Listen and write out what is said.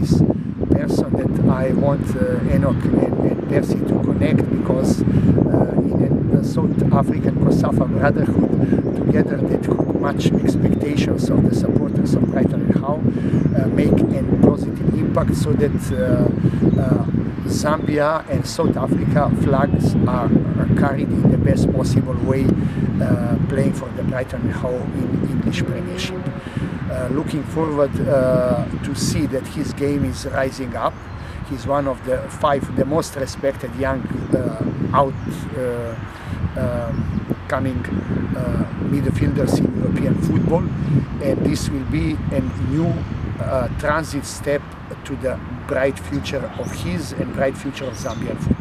nice person that I want uh, Enock and, and Percy to connect because uh, in a South African COSAFA Brotherhood together that could match expectations of the supporters of Brighton and uh, make a positive impact so that uh, Zambia and South Africa flags are, are, carried in the best possible way, uh, playing for the Brighton and in English Premiership. Uh, looking forward uh, to see that his game is rising up. He's one of the five, the most respected young uh, out um, coming midfielders in European football, and this will be a new Uh, transit step to the bright future of his and bright future of Zambian football.